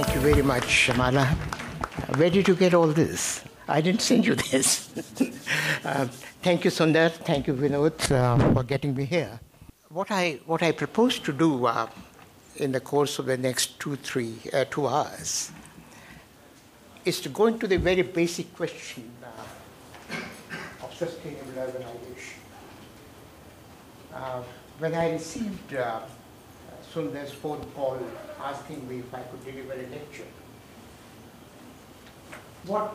Thank you very much, Shamala. Where did you get all this? I didn't send you this. uh, thank you, Sundar. Thank you, Vinod, uh, for getting me here. What I, what I propose to do uh, in the course of the next two, three, uh, two hours is to go into the very basic question uh, of sustainable urbanization. Uh, when I received Sundar's phone call asking me if I could deliver a lecture, what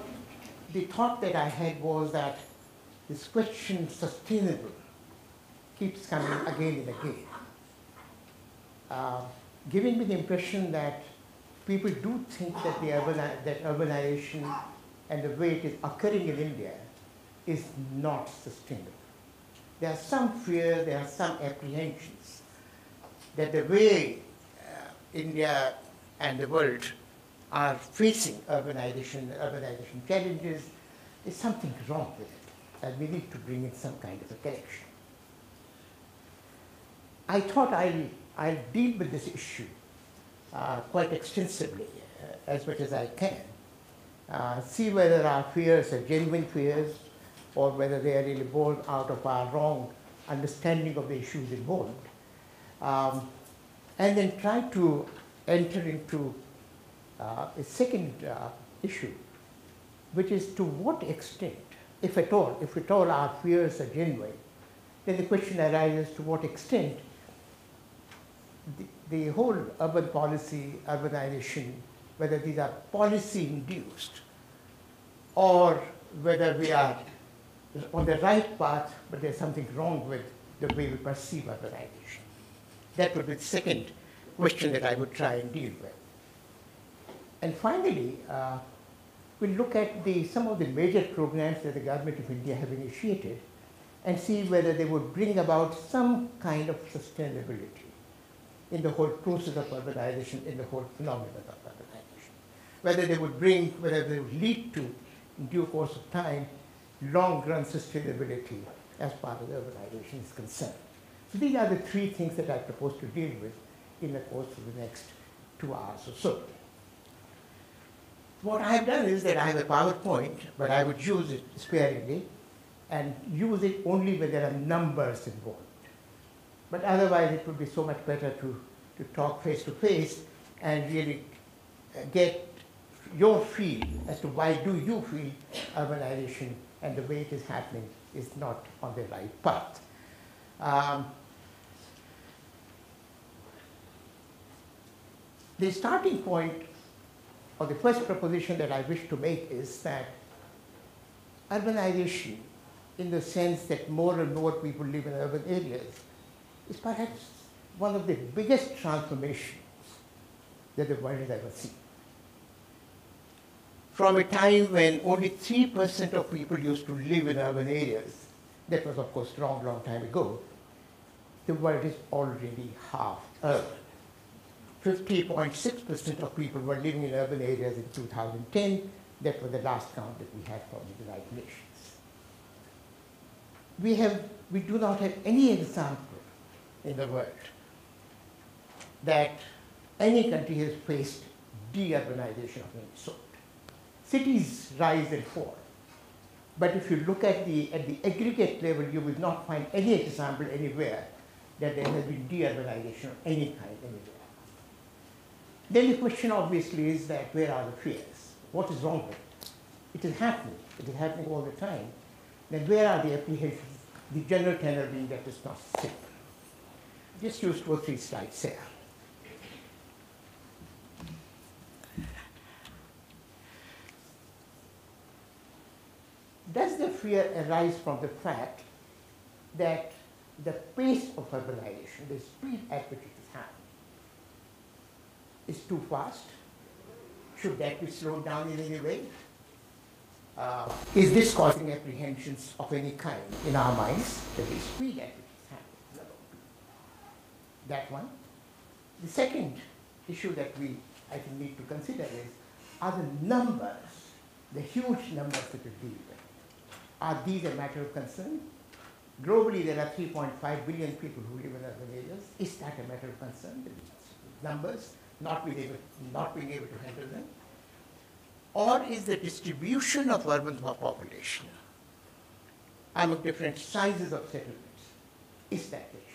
the thought that I had was that this question, sustainable, keeps coming again and again, uh, giving me the impression that people do think that the that urbanization and the way it is occurring in India is not sustainable. There are some fears, there are some apprehensions that the way India and the world are facing urbanization, urbanization challenges, there's something wrong with it, and we need to bring in some kind of a correction. I thought I'll, I'll deal with this issue uh, quite extensively, uh, as much as I can. Uh, see whether our fears are genuine fears or whether they are really born out of our wrong understanding of the issues involved. Um, and then try to enter into uh, a second uh, issue, which is to what extent, if at all, if at all our fears are genuine, then the question arises to what extent the, the whole urban policy, urbanization, whether these are policy induced or whether we are on the right path, but there's something wrong with the way we perceive urbanization. That would be the second question that I would try and deal with. And finally, uh, we'll look at the, some of the major programs that the government of India have initiated and see whether they would bring about some kind of sustainability in the whole process of urbanization, in the whole phenomenon of urbanization. Whether they would bring, whether they would lead to, in due course of time, long-run sustainability as far as urbanization is concerned. So these are the three things that I propose to deal with in the course of the next two hours or so. What I have done is that I have a PowerPoint, but I would use it sparingly and use it only when there are numbers involved. But otherwise, it would be so much better to, to talk face to face and really get your feel as to why do you feel urbanization and the way it is happening is not on the right path. Um, the starting point or the first proposition that I wish to make is that urbanization, in the sense that more and more people live in urban areas, is perhaps one of the biggest transformations that the world has ever seen. From a time when only 3% of people used to live in urban areas, that was of course long, long time ago, the world is already half urban. 50.6% of people were living in urban areas in 2010. That was the last count that we had from the United Nations. We, have, we do not have any example in the world that any country has faced de-urbanization of any sort. Cities rise and fall. But if you look at the, at the aggregate level, you will not find any example anywhere that there has been de-urbanization of any kind anywhere. Then the question obviously is that where are the fears? What is wrong with it? It is happening. It is happening all the time. Then where are the apprehensions? The general tenor being that it's not safe. Just use two or three slides here. Does the fear arise from the fact that the pace of urbanization, the speed at which it is happening, is too fast? Should that be slowed down in any way? Uh, is this causing apprehensions of any kind in our minds? That speed at which. That one. The second issue that we, I think, need to consider is, are the numbers, the huge numbers that we deal with, are these a matter of concern? Globally, there are 3.5 billion people who live in urban areas. Is that a matter of concern? The numbers, not being able, not being able to handle them? Or is the distribution of urban population among different sizes of settlements, is that the issue?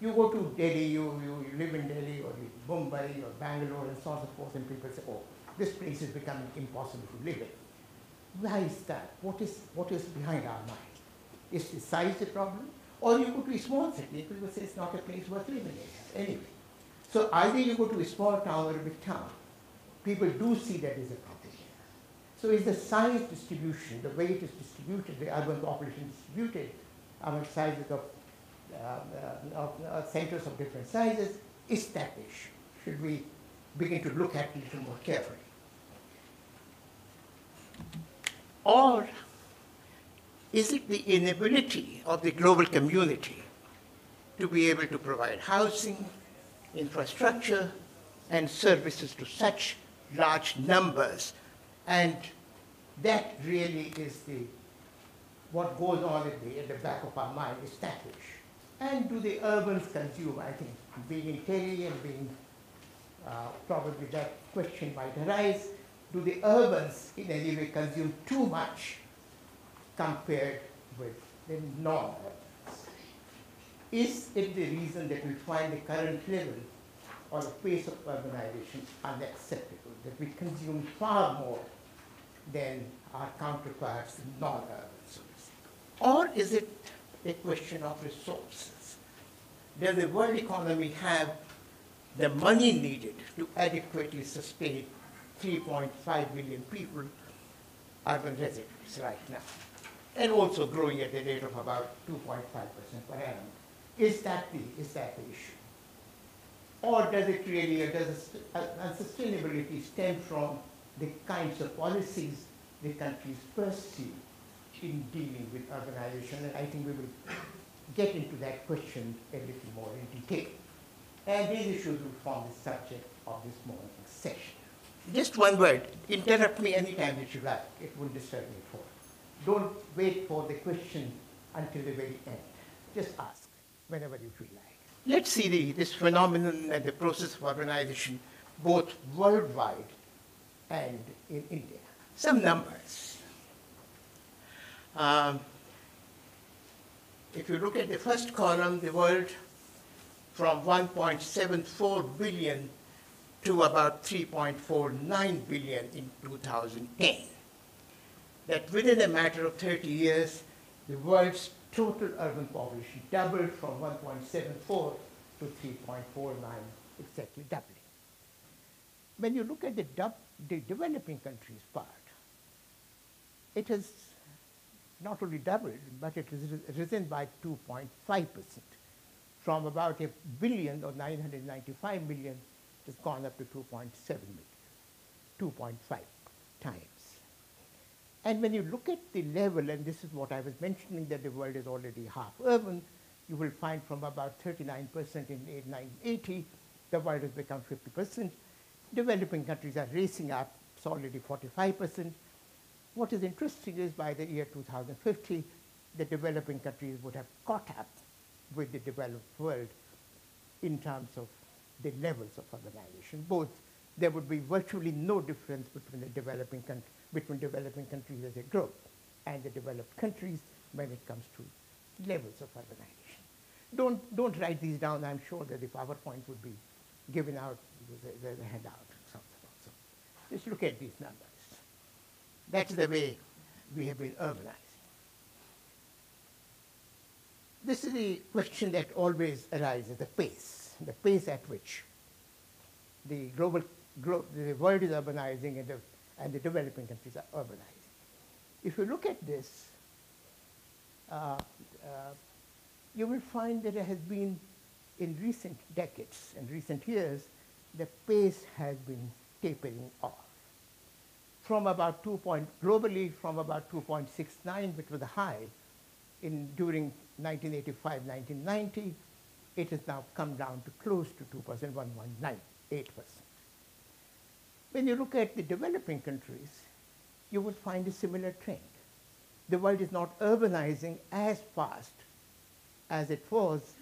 You go to Delhi, you, you, you live in Delhi or Mumbai or Bangalore and so on and so forth, and people say, oh, this place is becoming impossible to live in. Why is that? What is, what is behind our mind? Is the size the problem? Or you go to a small city, people say it's not a place worth living in. Anyway, so either you go to a small town or a big town, people do see that as a problem. So is the size distribution, the way it is distributed, the urban population distributed among sizes of, uh, uh, of uh, centers of different sizes, is that issue? Should we begin to look at it a little more carefully? Or is it the inability of the global community to be able to provide housing, infrastructure, and services to such large numbers? And that really is the what goes on at the, at the back of our mind is that issue. And do the urbans consume? I think being in and being uh, probably that question might arise. Do the urbans in any way consume too much compared with the non-urbans? Is it the reason that we find the current level or the pace of urbanization unacceptable, that we consume far more than our counterparts in non-urban Or is it a question of resources? Does the world economy have the money needed to adequately sustain 3.5 million people, urban residents right now, and also growing at a rate of about 2.5% per annum. Is that the, is that the issue? Or does it really, or does uh, unsustainability stem from the kinds of policies the countries pursue in dealing with urbanization? And I think we will get into that question a little more in detail. And these issues will form the subject of this morning's session. Just one word. Interrupt me anytime that you like. It won't disturb me for. Don't wait for the question until the very end. Just ask whenever you feel like. Let's see the, this phenomenon and the process of urbanization both worldwide and in India. Some numbers. Um, if you look at the first column, the world from 1.74 billion to about 3.49 billion in 2010. That within a matter of 30 years, the world's total urban population doubled from 1.74 to 3.49, exactly doubling. When you look at the, the developing countries part, it has not only doubled, but it has risen by 2.5 percent from about a billion or 995 million, it has gone up to 2.7 million, 2.5 times. And when you look at the level, and this is what I was mentioning, that the world is already half urban, you will find from about 39% in 1980, the world has become 50%. Developing countries are racing up, it's already 45%. What is interesting is by the year 2050, the developing countries would have caught up with the developed world in terms of the levels of urbanization. Both, there would be virtually no difference between the developing country, between developing countries as a group and the developed countries when it comes to levels of urbanization. Don't, don't write these down. I'm sure that the PowerPoint would be given out as a handout. So, so just look at these numbers. That's the way we have been urbanized. This is the question that always arises, the pace, the pace at which the global, glo the world is urbanizing and the, and the developing countries are urbanizing. If you look at this, uh, uh, you will find that there has been, in recent decades and recent years, the pace has been tapering off. From about 2 point, globally from about 2.69, which was the high in, during 1985, 1990, it has now come down to close to 2%, 1.98%. When you look at the developing countries, you would find a similar trend. The world is not urbanizing as fast as it was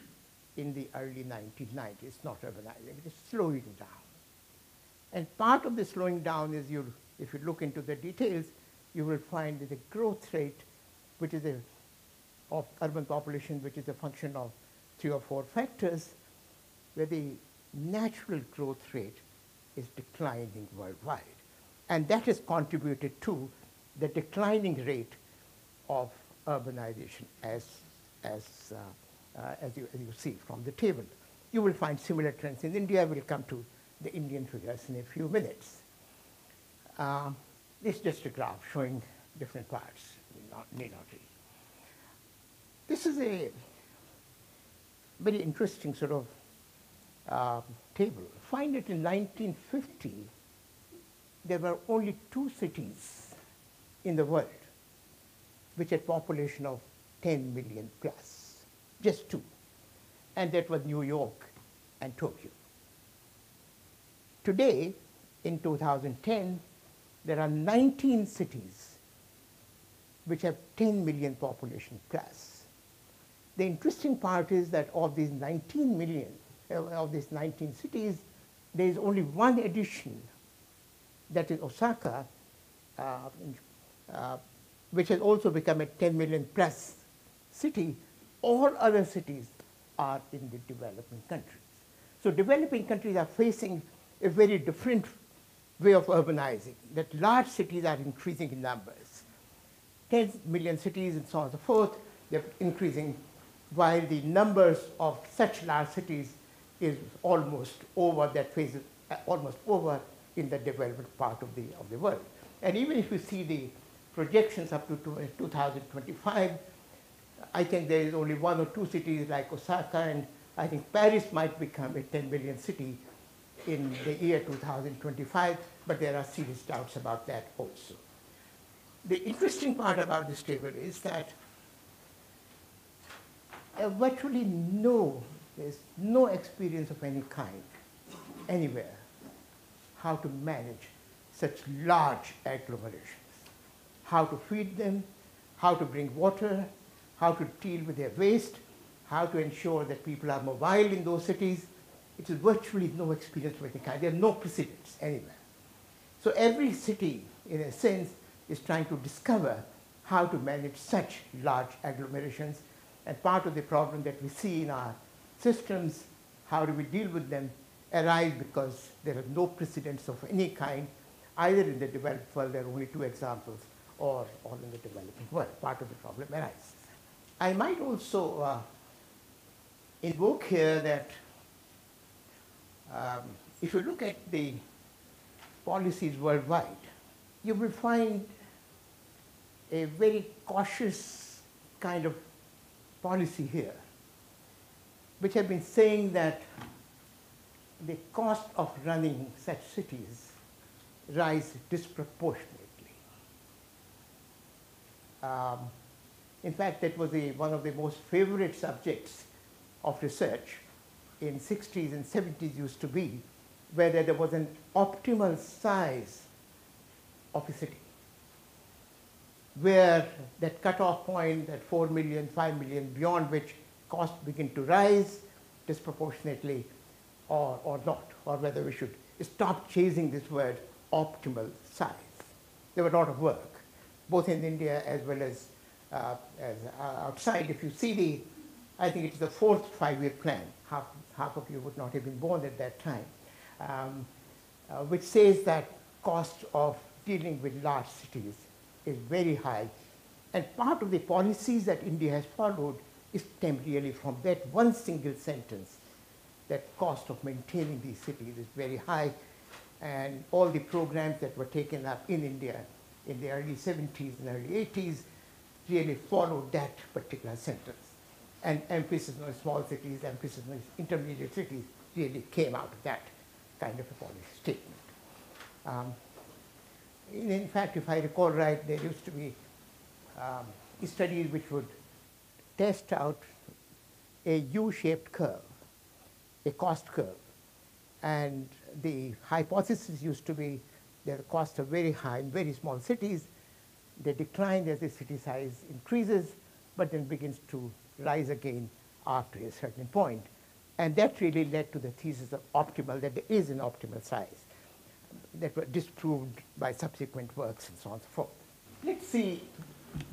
in the early 1990s. It's not urbanizing, it is slowing down. And part of the slowing down is you, if you look into the details, you will find the growth rate, which is a, of urban population, which is a function of three or four factors, where the natural growth rate is declining worldwide. And that has contributed to the declining rate of urbanization as, as, uh, uh, as, you, as you see from the table. You will find similar trends in India. We'll come to the Indian figures in a few minutes. Uh, this is just a graph showing different parts, not, need not read. This is a very interesting sort of uh, table. Find it in 1950, there were only two cities in the world which had population of 10 million plus, just two. And that was New York and Tokyo. Today, in 2010, there are 19 cities which have 10 million population plus. The interesting part is that of these 19 million, of these 19 cities, there is only one addition, that is Osaka, uh, uh, which has also become a 10 million plus city. All other cities are in the developing countries. So developing countries are facing a very different way of urbanizing, that large cities are increasing in numbers. 10 million cities and so on and so forth, they're increasing, while the numbers of such large cities is almost over, that phase is uh, almost over in the developed part of the, of the world. And even if you see the projections up to 2025, I think there is only one or two cities like Osaka, and I think Paris might become a 10 million city in the year 2025, but there are serious doubts about that also. The interesting part about this table is that uh, virtually no, there's no experience of any kind anywhere how to manage such large agglomerations, how to feed them, how to bring water, how to deal with their waste, how to ensure that people are mobile in those cities, it is virtually no experience of any kind. There are no precedents anywhere. So every city, in a sense, is trying to discover how to manage such large agglomerations. And part of the problem that we see in our systems, how do we deal with them, arise because there are no precedents of any kind, either in the developed world, there are only two examples, or, or in the developing world. Part of the problem arises. I might also uh, invoke here that um, if you look at the policies worldwide, you will find a very cautious kind of policy here, which have been saying that the cost of running such cities rise disproportionately. Um, in fact, that was a, one of the most favorite subjects of research in 60s and 70s used to be, whether there was an optimal size of a city, where that cutoff point, that 4 million, 5 million, beyond which costs begin to rise disproportionately or, or not, or whether we should stop chasing this word optimal size. There was a lot of work, both in India as well as, uh, as uh, outside. If you see the, I think it's the fourth five-year plan, half, half of you would not have been born at that time, um, uh, which says that cost of dealing with large cities is very high. And part of the policies that India has followed stemmed really from that one single sentence, that cost of maintaining these cities is very high. And all the programs that were taken up in India in the early 70s and early 80s really followed that particular sentence and emphasis on small cities, emphasis on intermediate cities really came out of that kind of a policy statement. Um, in, in, fact, if I recall right, there used to be um, studies which would test out a U-shaped curve, a cost curve, and the hypothesis used to be that the costs are very high in very small cities. They decline as the city size increases, but then begins to rise again after a certain point. And that really led to the thesis of optimal, that there is an optimal size that were disproved by subsequent works and so on and so forth. Let's see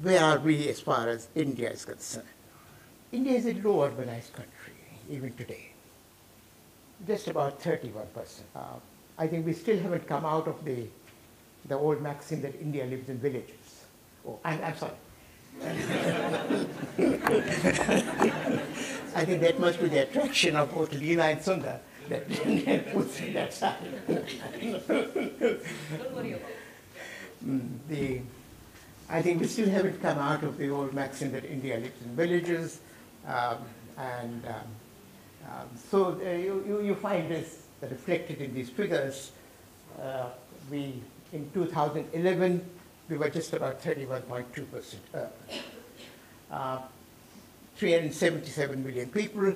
where are we as far as India is concerned. India is a low urbanized country, even today. Just about 31%. Uh, I think we still haven't come out of the, the old maxim that India lives in villages. Oh, I'm, I'm sorry. I think that must be the attraction of both Leela and Sundar that puts in that side. mm, the, I think we still haven't come out of the old maxim that India lives in villages. Um, and um, um, so uh, you, you, you, find this reflected in these figures. Uh, we, in 2011, we were just about 31.2% urban. Uh, 377 million people.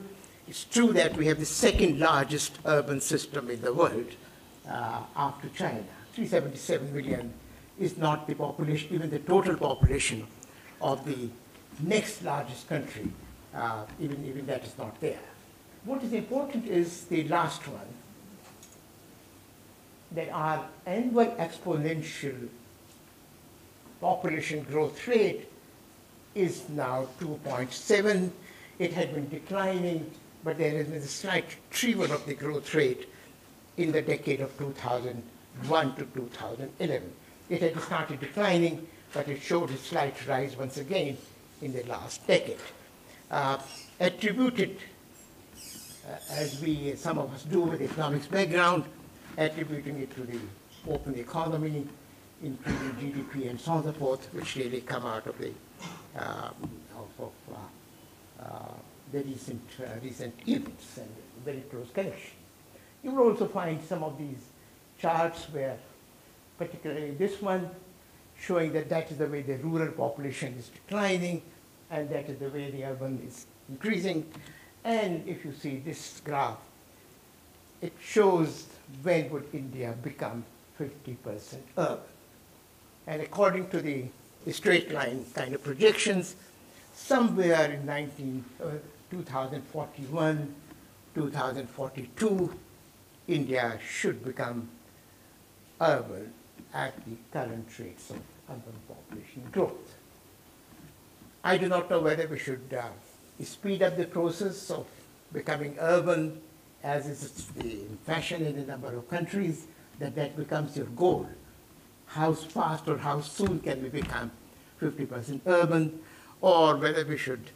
It's true that we have the second largest urban system in the world uh, after China. 377 million is not the population, even the total population of the next largest country. Uh, even, even that is not there. What is important is the last one, that our annual exponential population growth rate is now 2.7. It had been declining, but there has been a slight retrieval of the growth rate in the decade of 2001 to 2011. It had started declining, but it showed a slight rise once again in the last decade. Uh, attributed, uh, as we, some of us do with economics background, attributing it to the open economy, including GDP and so on and so forth, which really come out of the of, of uh, uh, the recent uh, recent events and very close connection. You will also find some of these charts where, particularly this one, showing that that is the way the rural population is declining, and that is the way the urban is increasing. And if you see this graph, it shows when would India become 50% urban. And according to the, straight line kind of projections, somewhere in 19, uh, 2041, 2042, India should become urban at the current rates of urban population growth. I do not know whether we should uh, speed up the process of becoming urban as is the fashion in a number of countries, that that becomes your goal how fast or how soon can we become 50% urban, or whether we should,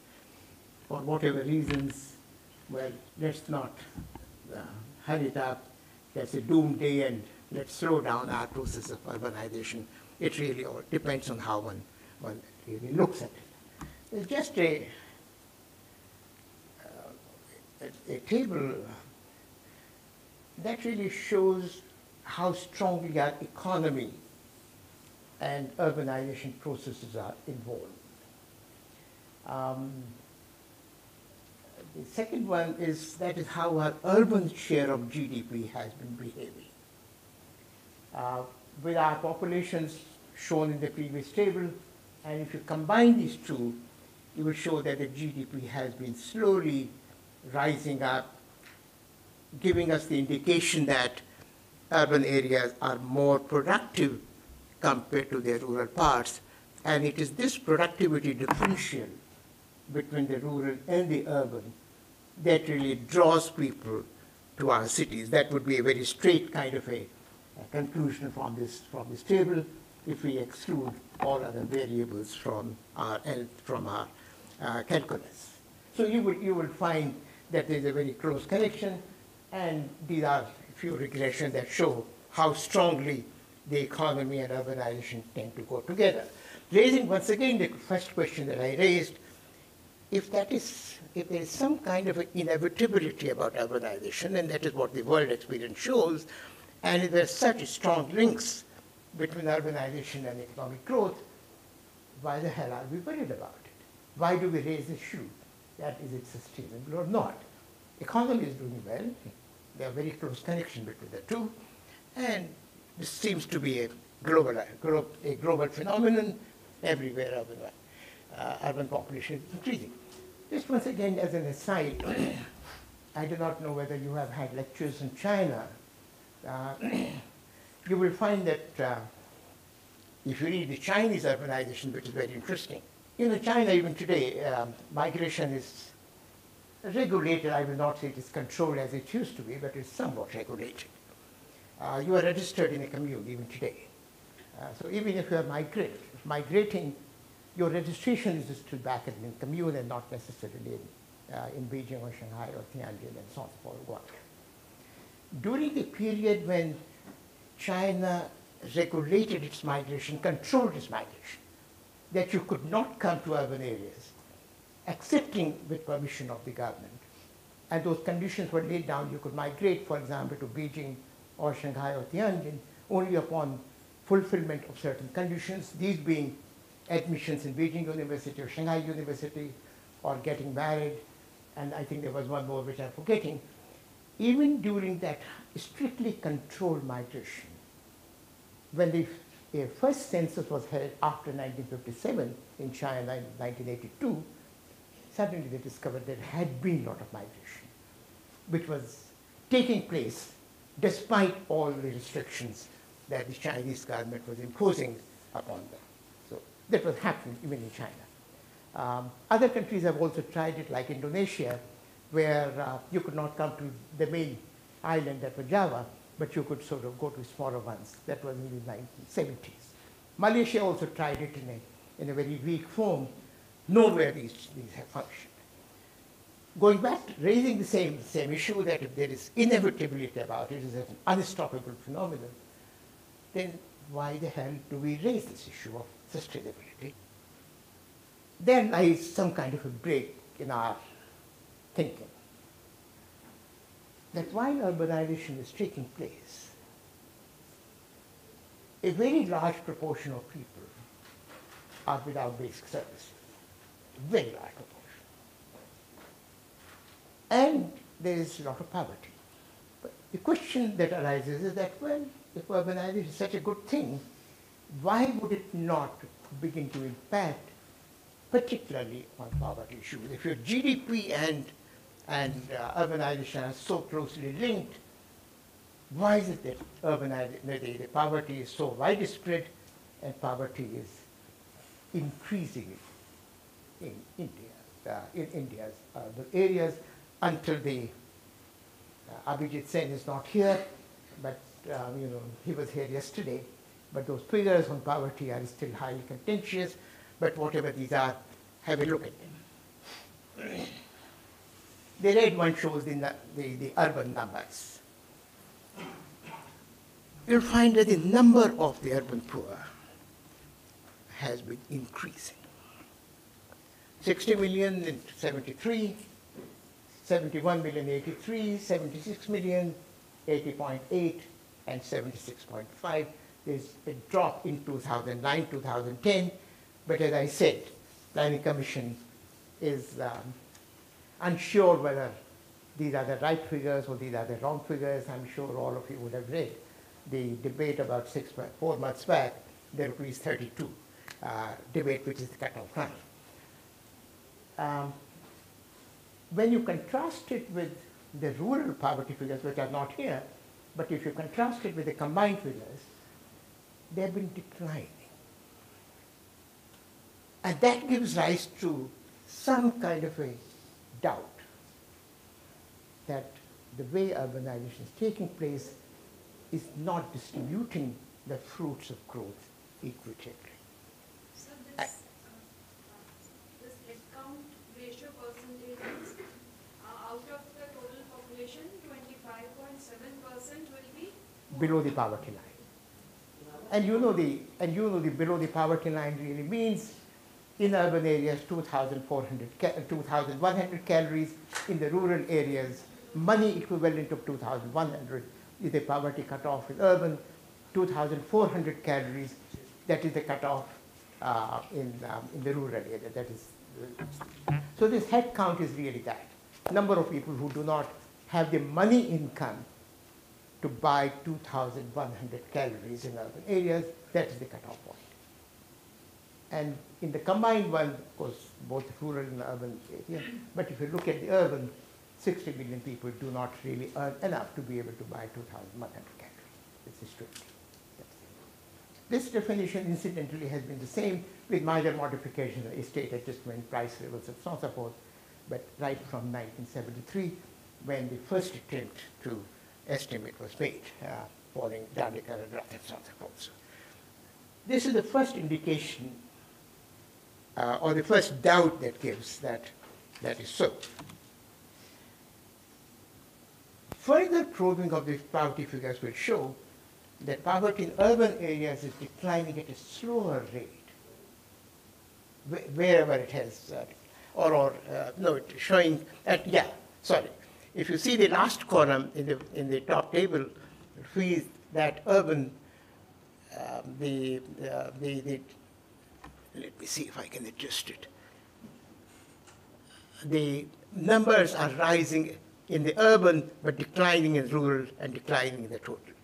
for whatever reasons, well, let's not uh, hurry it up. That's a doomsday, and let's slow down our process of urbanization. It really all depends on how one, one really looks at it. It's just a, uh, a, table that really shows how strongly our economy and urbanization processes are involved. Um, the second one is that is how our urban share of GDP has been behaving. Uh, with our populations shown in the previous table, and if you combine these two, you will show that the GDP has been slowly rising up, giving us the indication that urban areas are more productive compared to their rural parts. And it is this productivity differential between the rural and the urban that really draws people to our cities. That would be a very straight kind of a, a conclusion from this, from this table if we exclude all other variables from our, from our uh, calculus. So you will, you will find that there's a very close connection, and these are a few regressions that show how strongly the economy and urbanization tend to go together. Raising once again the first question that I raised, if that is, if there is some kind of inevitability about urbanization, and that is what the world experience shows, and if there are such strong links between urbanization and economic growth, why the hell are we worried about it? Why do we raise the issue? That is it sustainable or not? Economy is doing well. There are very close connection between the two. And this seems to be a global, a global phenomenon everywhere urban, uh, urban population is increasing. Just once again, as an aside, I do not know whether you have had lectures in China. Uh, you will find that uh, if you read the Chinese urbanization, which is very interesting, know, China even today, um, migration is regulated. I will not say it is controlled as it used to be, but it's somewhat regulated. Uh, you are registered in a commune even today. Uh, so even if you are migrate, migrating, your registration is still back in the commune and not necessarily in, uh, in Beijing or Shanghai or Tianjin and so on and so forth. During the period when China regulated its migration, controlled its migration, that you could not come to urban areas, accepting with permission of the government. And those conditions were laid down. You could migrate, for example, to Beijing or Shanghai or Tianjin only upon fulfillment of certain conditions, these being admissions in Beijing University or Shanghai University or getting married, and I think there was one more which I'm forgetting. Even during that strictly controlled migration, when the uh, first census was held after 1957 in China in 1982, suddenly they discovered there had been a lot of migration, which was taking place despite all the restrictions that the Chinese government was imposing upon them. So that was happening even in China. Um, other countries have also tried it, like Indonesia, where uh, you could not come to the main island that was Java, but you could sort of go to smaller ones. That was in the 1970s. Malaysia also tried it in a, in a very weak form. Nowhere these, these have functioned. Going back, to raising the same, same issue that if there is inevitability about it, it is an unstoppable phenomenon, then why the hell do we raise this issue of sustainability? There lies some kind of a break in our thinking. That while urbanization is taking place, a very large proportion of people are without basic services. Very large proportion. And there is a lot of poverty. But the question that arises is that, well, if urbanization is such a good thing, why would it not begin to impact particularly on poverty issues? If your GDP and, and uh, urbanization are so closely linked, why is it that urbanization, poverty is so widespread and poverty is increasing in India, uh, in India's uh, areas until the uh, Abhijit Sen is not here, but um, you know, he was here yesterday, but those figures on poverty are still highly contentious, but whatever these are, have a look at them. The red one shows the, the, the urban numbers. You'll find that the number of the urban poor has been increasing. 60 million in 73, 71 million 83, 76 million 80.8, and 76.5. There's a drop in 2009, 2010, but as I said, planning commission is um, unsure whether these are the right figures or these are the wrong figures. I'm sure all of you would have read the debate about six, four months back, the rupees 32 uh, debate, which is the cutoff line. Um, when you contrast it with the rural poverty figures, which are not here, but if you contrast it with the combined figures, they have been declining. And that gives rise to some kind of a doubt that the way urbanization is taking place is not distributing the fruits of growth equitably. So this, uh, this headcount ratio percentages, uh, out of the total population, twenty-five point seven percent will be below the poverty line. And you know the and you know the below the poverty line really means in urban areas 2,400 2,100 calories, in the rural areas money equivalent of 2,100 is the poverty cutoff in urban, 2,400 calories. That is the cutoff uh, in um, in the rural area. That is so this head count is really that. Number of people who do not have the money income to buy 2,100 calories in urban areas, that is the cutoff point. And in the combined one, of course, both rural and urban but if you look at the urban, 60 million people do not really earn enough to be able to buy 2,100 calories. This is true. This definition, incidentally, has been the same with minor modifications, estate adjustment, price levels, and so on and so forth, but right from 1973, when the first attempt to estimate was made, uh, following Dandekar and and so on and so forth. This is the first indication, uh, or the first doubt that gives that that is so. Further probing of these poverty figures will show that poverty in urban areas is declining at a slower rate wherever it has, uh, or, or uh, no, it's showing at, yeah, sorry. If you see the last column in the, in the top table, it that urban, um, the, uh, the, the, let me see if I can adjust it. The numbers are rising in the urban, but declining in rural and declining in the total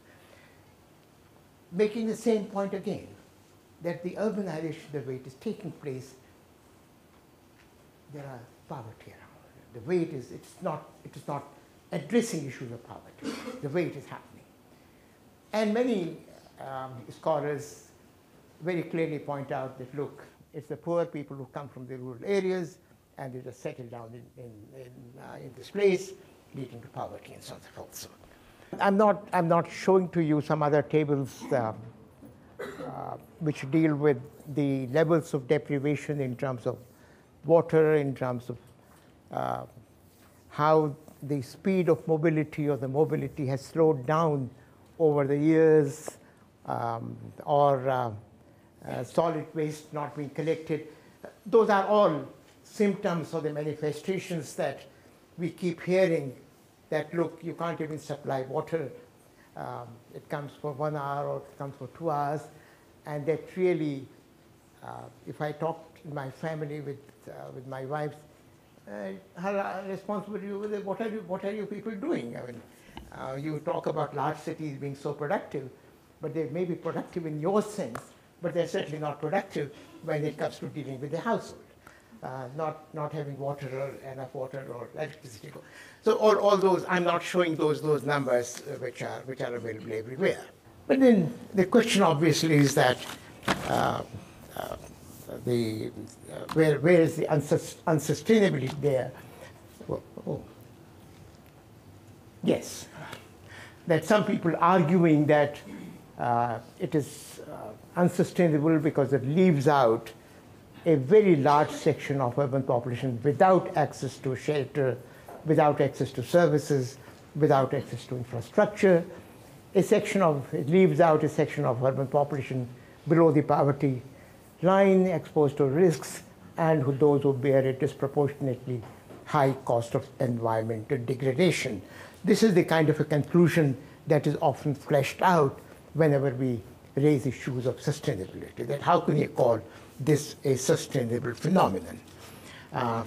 making the same point again, that the urbanization, the way it is taking place, there are poverty around. The way it is, it's not, it is not addressing issues of poverty, the way it is happening. And many um, scholars very clearly point out that, look, it's the poor people who come from the rural areas and they just settle down in, in, in, uh, in this place, leading to poverty and so forth. I'm not, I'm not showing to you some other tables uh, uh, which deal with the levels of deprivation in terms of water, in terms of uh, how the speed of mobility or the mobility has slowed down over the years, um, or uh, solid waste not being collected. Those are all symptoms or the manifestations that we keep hearing that, look, you can't even supply water. Um, it comes for one hour or it comes for two hours. And that really, uh, if I talk in my family with, uh, with my wife, uh, her responsibility was, what are, you, what are you people doing? I mean, uh, you talk about large cities being so productive, but they may be productive in your sense, but they're certainly not productive when it comes to dealing with the household uh, not, not having water or enough water or electricity. So all, all those, I'm not showing those, those numbers uh, which, are, which are available everywhere. But then the question obviously is that uh, uh the, uh, where, where is the unsustainability there? Oh, oh. Yes, that some people arguing that uh, it is unsustainable because it leaves out a very large section of urban population without access to shelter, without access to services, without access to infrastructure. A section of, it leaves out a section of urban population below the poverty line, exposed to risks, and who, those who bear a disproportionately high cost of environmental degradation. This is the kind of a conclusion that is often fleshed out whenever we raise issues of sustainability, that how can you call this a sustainable phenomenon. Uh,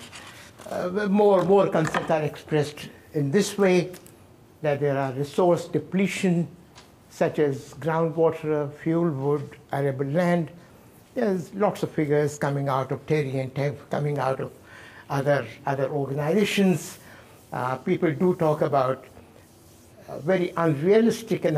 uh, more, more concepts are expressed in this way, that there are resource depletion, such as groundwater, fuel wood, arable land. There's lots of figures coming out of TERI and TEF, coming out of other, other organizations. Uh, people do talk about very unrealistic and